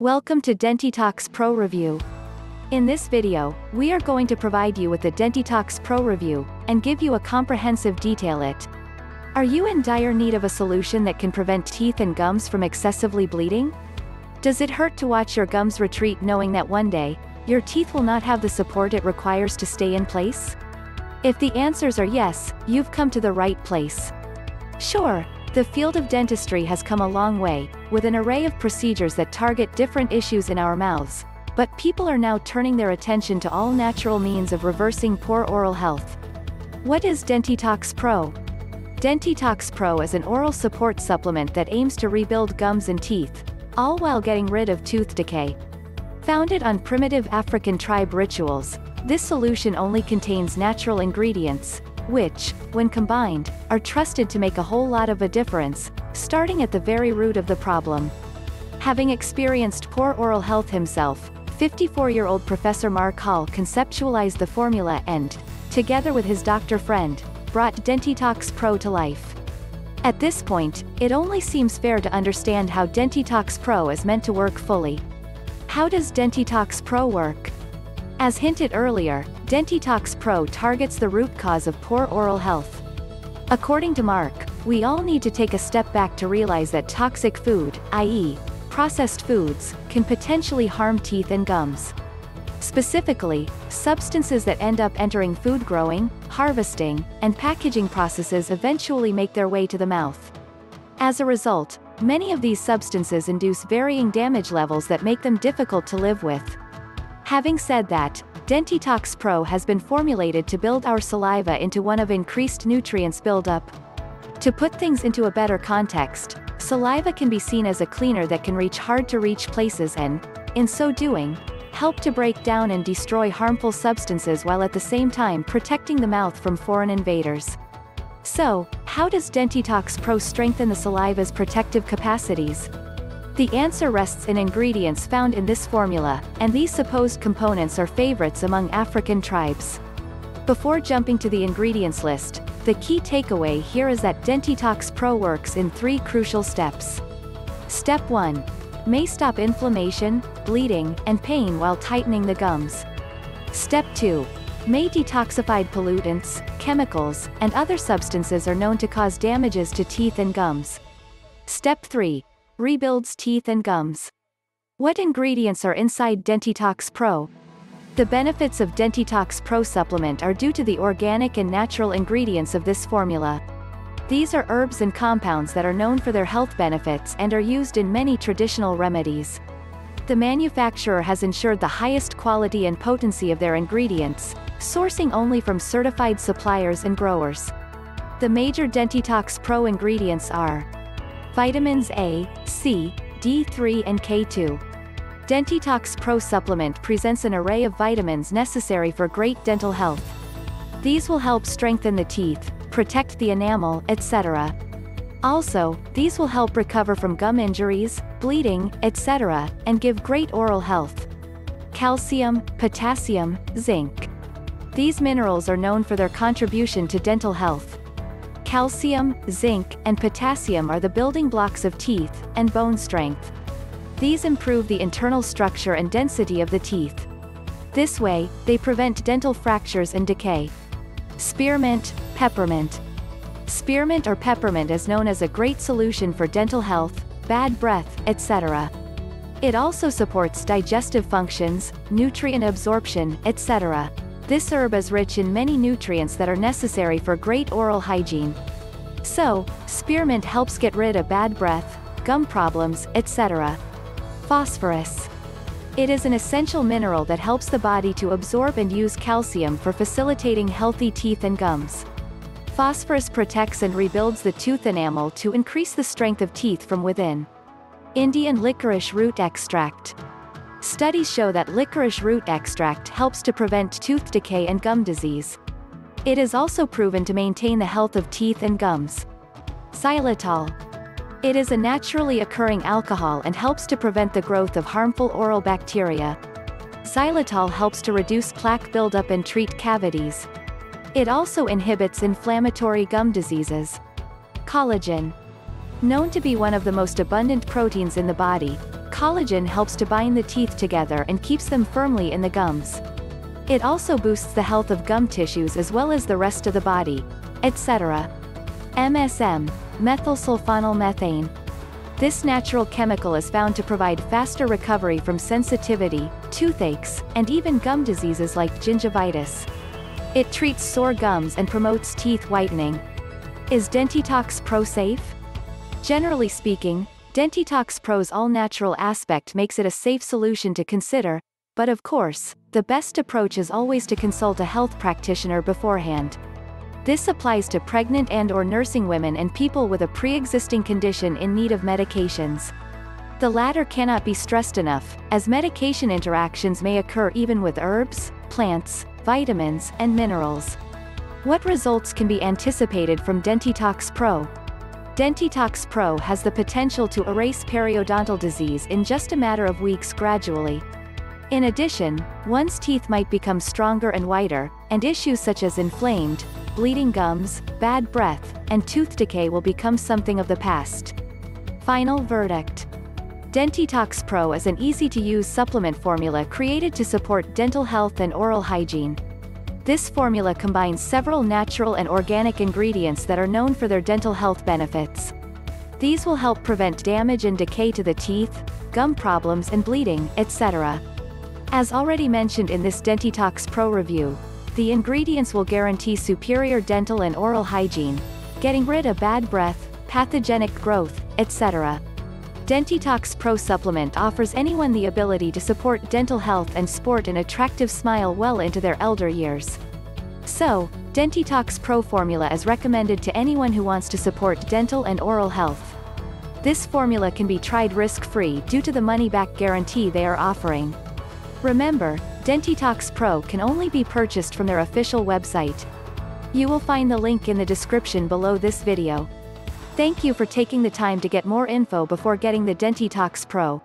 Welcome to Dentitox Pro Review. In this video, we are going to provide you with the Dentitox Pro Review, and give you a comprehensive detail it. Are you in dire need of a solution that can prevent teeth and gums from excessively bleeding? Does it hurt to watch your gums retreat knowing that one day, your teeth will not have the support it requires to stay in place? If the answers are yes, you've come to the right place. Sure, the field of dentistry has come a long way, with an array of procedures that target different issues in our mouths, but people are now turning their attention to all natural means of reversing poor oral health. What is Dentitox Pro? Dentitox Pro is an oral support supplement that aims to rebuild gums and teeth, all while getting rid of tooth decay. Founded on primitive African tribe rituals, this solution only contains natural ingredients, which, when combined, are trusted to make a whole lot of a difference, starting at the very root of the problem. Having experienced poor oral health himself, 54-year-old Professor Marc Hall conceptualized the formula and, together with his doctor friend, brought Dentitox Pro to life. At this point, it only seems fair to understand how Dentitox Pro is meant to work fully. How does Dentitox Pro work? As hinted earlier, Dentitox Pro targets the root cause of poor oral health. According to Marc, we all need to take a step back to realize that toxic food, i.e., processed foods, can potentially harm teeth and gums. Specifically, substances that end up entering food growing, harvesting, and packaging processes eventually make their way to the mouth. As a result, many of these substances induce varying damage levels that make them difficult to live with. Having said that, Dentitox Pro has been formulated to build our saliva into one of increased nutrients buildup. To put things into a better context, saliva can be seen as a cleaner that can reach hard-to-reach places and, in so doing, help to break down and destroy harmful substances while at the same time protecting the mouth from foreign invaders. So, how does Dentitox Pro strengthen the saliva's protective capacities? The answer rests in ingredients found in this formula, and these supposed components are favorites among African tribes. Before jumping to the ingredients list, the key takeaway here is that Dentitox Pro works in three crucial steps. Step 1. May stop inflammation, bleeding, and pain while tightening the gums. Step 2. May detoxified pollutants, chemicals, and other substances are known to cause damages to teeth and gums. Step 3 rebuilds teeth and gums. What ingredients are inside Dentitox Pro? The benefits of Dentitox Pro supplement are due to the organic and natural ingredients of this formula. These are herbs and compounds that are known for their health benefits and are used in many traditional remedies. The manufacturer has ensured the highest quality and potency of their ingredients, sourcing only from certified suppliers and growers. The major Dentitox Pro ingredients are Vitamins A, C, D3 and K2. Dentitox Pro Supplement presents an array of vitamins necessary for great dental health. These will help strengthen the teeth, protect the enamel, etc. Also, these will help recover from gum injuries, bleeding, etc., and give great oral health. Calcium, potassium, zinc. These minerals are known for their contribution to dental health. Calcium, zinc, and potassium are the building blocks of teeth, and bone strength. These improve the internal structure and density of the teeth. This way, they prevent dental fractures and decay. Spearmint, peppermint. Spearmint or peppermint is known as a great solution for dental health, bad breath, etc. It also supports digestive functions, nutrient absorption, etc. This herb is rich in many nutrients that are necessary for great oral hygiene. So, spearmint helps get rid of bad breath, gum problems, etc. Phosphorus. It is an essential mineral that helps the body to absorb and use calcium for facilitating healthy teeth and gums. Phosphorus protects and rebuilds the tooth enamel to increase the strength of teeth from within. Indian licorice root extract. Studies show that licorice root extract helps to prevent tooth decay and gum disease. It is also proven to maintain the health of teeth and gums. Xylitol. It is a naturally occurring alcohol and helps to prevent the growth of harmful oral bacteria. Xylitol helps to reduce plaque buildup and treat cavities. It also inhibits inflammatory gum diseases. Collagen. Known to be one of the most abundant proteins in the body, collagen helps to bind the teeth together and keeps them firmly in the gums. It also boosts the health of gum tissues as well as the rest of the body, etc. MSM, methylsulfonylmethane. This natural chemical is found to provide faster recovery from sensitivity, toothaches, and even gum diseases like gingivitis. It treats sore gums and promotes teeth whitening. Is Dentitox Pro safe? Generally speaking, Dentitox Pro's all-natural aspect makes it a safe solution to consider, but of course, the best approach is always to consult a health practitioner beforehand. This applies to pregnant and or nursing women and people with a pre-existing condition in need of medications. The latter cannot be stressed enough, as medication interactions may occur even with herbs, plants, vitamins, and minerals. What results can be anticipated from Dentitox Pro? Dentitox Pro has the potential to erase periodontal disease in just a matter of weeks gradually. In addition, one's teeth might become stronger and whiter, and issues such as inflamed, bleeding gums, bad breath, and tooth decay will become something of the past. Final verdict. Dentitox Pro is an easy-to-use supplement formula created to support dental health and oral hygiene. This formula combines several natural and organic ingredients that are known for their dental health benefits. These will help prevent damage and decay to the teeth, gum problems and bleeding, etc. As already mentioned in this Dentitox Pro review, the ingredients will guarantee superior dental and oral hygiene, getting rid of bad breath, pathogenic growth, etc. Dentitox Pro supplement offers anyone the ability to support dental health and sport an attractive smile well into their elder years. So, Dentitox Pro formula is recommended to anyone who wants to support dental and oral health. This formula can be tried risk-free due to the money-back guarantee they are offering. Remember, Dentitox Pro can only be purchased from their official website. You will find the link in the description below this video. Thank you for taking the time to get more info before getting the Dentitox Pro.